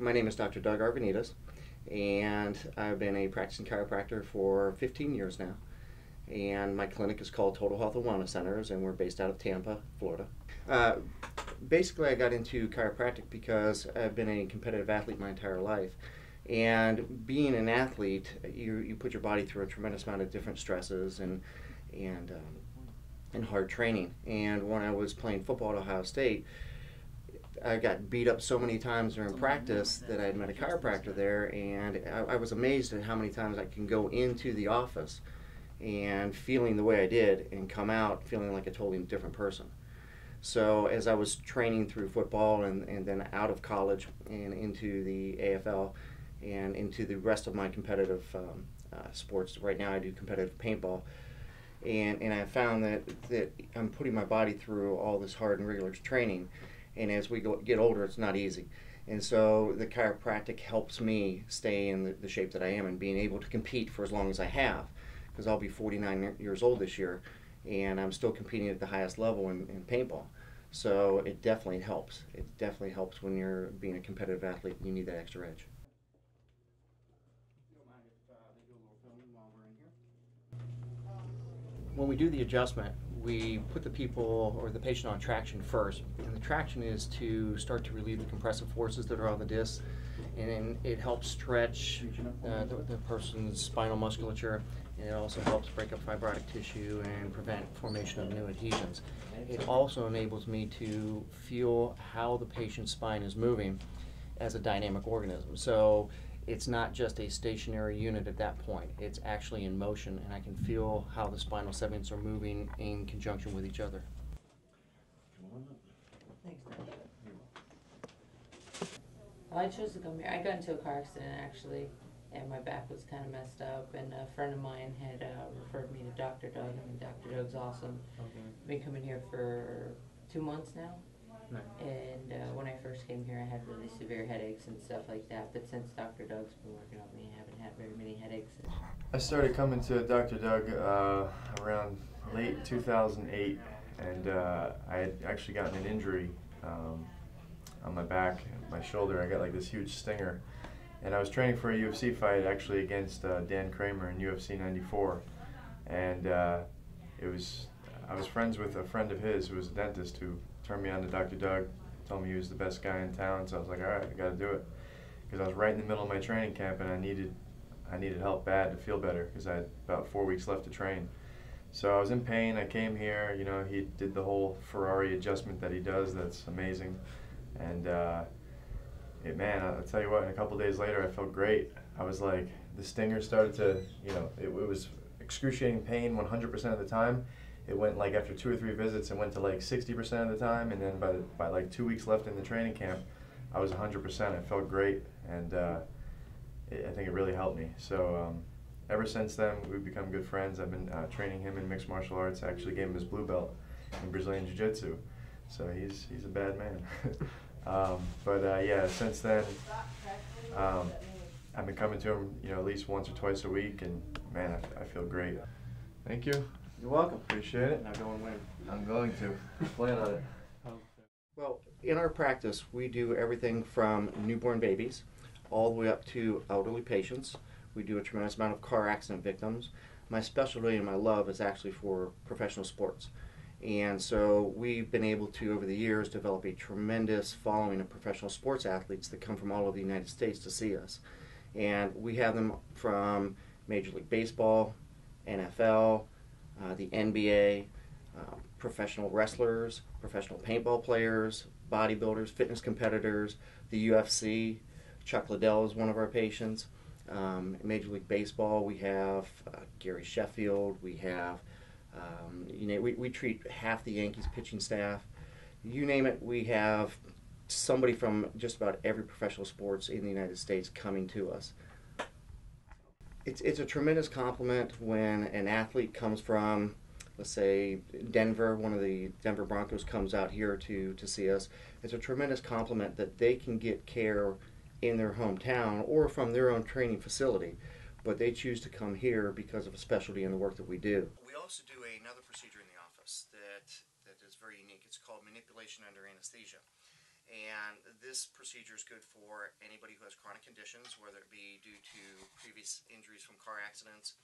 my name is Dr. Doug Arvanitis, and I've been a practicing chiropractor for 15 years now. And my clinic is called Total Health and Wellness Centers, and we're based out of Tampa, Florida. Uh, basically, I got into chiropractic because I've been a competitive athlete my entire life. And being an athlete, you, you put your body through a tremendous amount of different stresses and, and, um, and hard training. And when I was playing football at Ohio State, I got beat up so many times during practice that I had met a chiropractor there, and I, I, was amazed at how many times I can go into the office and feeling the way I did and come out feeling like a totally different person. So as I was training through football and, and then out of college and into the AFL and into the rest of my competitive um, uh, sports, right now I do competitive paintball. And, and I found that, that I'm putting my body through all this hard and rigorous training and as we go, get older, it's not easy. And so the chiropractic helps me stay in the, the shape that I am and being able to compete for as long as I have, because I'll be 49 years old this year, and I'm still competing at the highest level in, in paintball. So it definitely helps. It definitely helps when you're being a competitive athlete you need that extra edge. When we do the adjustment, we put the people or the patient on traction first. And the traction is to start to relieve the compressive forces that are on the disc. And it helps stretch uh, the, the, person's spinal musculature. And it also helps break up fibrotic tissue and prevent formation of new adhesions. It also enables me to feel how the patient's spine is moving as a dynamic organism. So it's not just a stationary unit at that point. It's actually in motion, and I can feel how the spinal segments are moving in conjunction with each other. Thanks, Well, I chose to come here. I got into a car accident actually, and my back was kind of messed up. And a friend of mine had uh, referred me to Dr. Doug, I and Dr. Doug's awesome. Okay. Been coming here for two months now. And uh, when I first came here, I had really severe headaches and stuff like that. But since Dr. Doug's been working on me, I haven't had very many headaches. I started coming to Dr. Doug uh, around late 2008, and uh, I had actually gotten an injury um, on my back, my shoulder. I got like this huge stinger, and I was training for a UFC fight actually against uh, Dan Cramer in UFC 94, and uh, it was I was friends with a friend of his who was a dentist who turned me on to Dr. Doug, told me he was the best guy in town. So I was like, all right, I got to do it, because I was right in the middle of my training camp and I needed, I needed help bad to feel better because I had about four weeks left to train. So I was in pain. I came here. You know, he did the whole Ferrari adjustment that he does. That's amazing, and uh, it, man, I'll tell you what. And a couple days later, I felt great. I was like, the stinger started to, you know, it, it was excruciating pain 100% of the time it went like after two or three visits, it went to like 60% of the time, and then by the, by like two weeks left in the training camp, I was 100%. I felt great, and uh, it, I think it really helped me. So um, ever since then, we've become good friends. I've been uh, training him in mixed martial arts. I actually gave him his blue belt in Brazilian Jiu-Jitsu. So he's he's a bad man. um, but uh, yeah, since then, um, I've been coming to him, you know, at least once or twice a week, and man, I, I feel great. Thank you. You're welcome. Appreciate it. Now go and win. I'm going to. Plan on it. Well, in our practice, we do everything from newborn babies all the way up to elderly patients. We do a tremendous amount of car accident victims. My specialty and my love is actually for professional sports. And so we've been able to, over the years, develop a tremendous following of professional sports athletes that come from all over the United States to see us. And we have them from Major League Baseball, NFL, uh, the NBA, uh, professional wrestlers, professional paintball players, bodybuilders, fitness competitors, the UFC. Chuck Liddell is one of our patients. Um, Major League Baseball, we have uh, Gary Sheffield. We have, um, you know, we, we treat half the Yankees pitching staff. You name it, we have somebody from just about every professional sports in the United States coming to us it's it's a tremendous compliment when an athlete comes from let's say Denver, one of the Denver Broncos comes out here to to see us. It's a tremendous compliment that they can get care in their hometown or from their own training facility, but they choose to come here because of a specialty in the work that we do. We also do another procedure in the office that that is very unique. It's called manipulation under anesthesia. And this procedure is good for anybody who has chronic conditions, whether it be due to previous injuries from car accidents.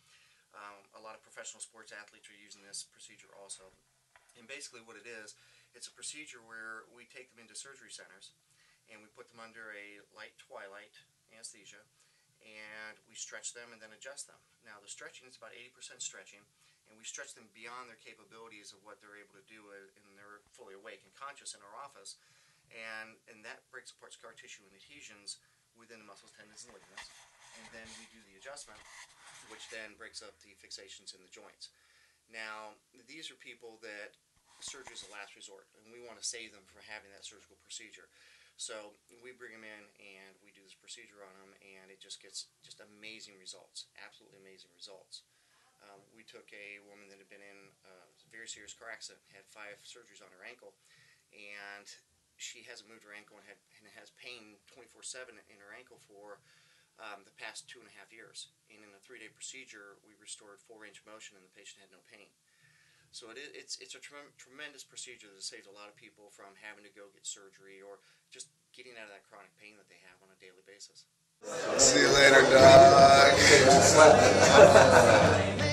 Um, a lot of professional sports athletes are using this procedure also. And basically, what it is, it's a procedure where we take them into surgery centers and we put them under a light twilight anesthesia and we stretch them and then adjust them. Now, the stretching is about 80% stretching, and we stretch them beyond their capabilities of what they're able to do uh, and they're fully awake and conscious in our office. And, and that breaks apart scar tissue and adhesions within the muscles, tendons, and ligaments. And then we do the adjustment, which then breaks up the fixations in the joints. Now, these are people that surgery is a last resort, and we want to save them from having that surgical procedure. So we bring them in and we do this procedure on them, and it just gets just amazing results, absolutely amazing results. Um, we took a woman that had been in a very serious car accident, had five surgeries on her ankle, and she hasn't moved her ankle and, had, and has pain 24/7 in her ankle for um, the past two and a half years. And in a three-day procedure, we restored four-inch motion, and the patient had no pain. So it is, it's it's a trem- tremendous procedure that saves a lot of people from having to go get surgery or just getting out of that chronic pain that they have on a daily basis. See you later, dog.